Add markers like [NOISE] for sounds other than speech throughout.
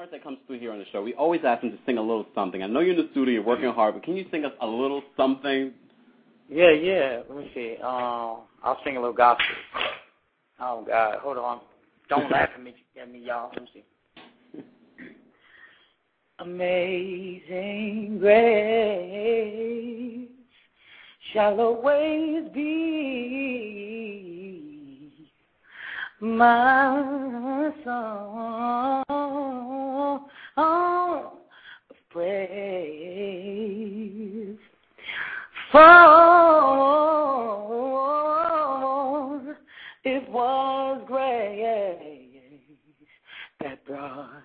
artist that comes through here on the show, we always ask them to sing a little something. I know you're in the studio, you're working hard, but can you sing us a little something? Yeah, yeah. Let me see. Um, I'll sing a little gospel. Oh God, hold on. Don't [LAUGHS] laugh at me, at me, y'all. Let me see. Amazing grace shall always be my song of praise. For it was grace that brought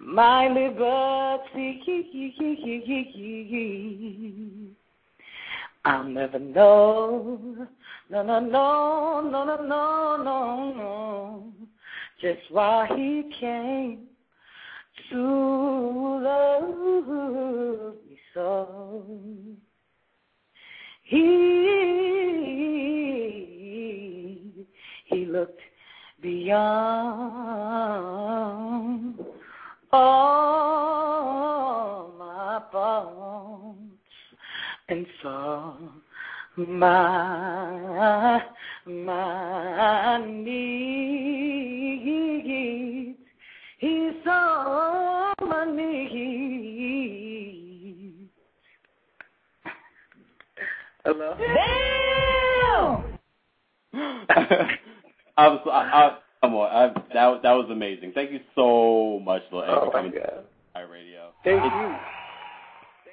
my liberty. I'll never know, no, no, no, no, no, no, no, no, just why he came to love me so. He, he looked beyond all my faults and saw my my needs. My needs. Hello. [LAUGHS] I'm so, I, I, come on, I, that that was amazing. Thank you so much, Lil Oh for coming God. to Radio. Thank you.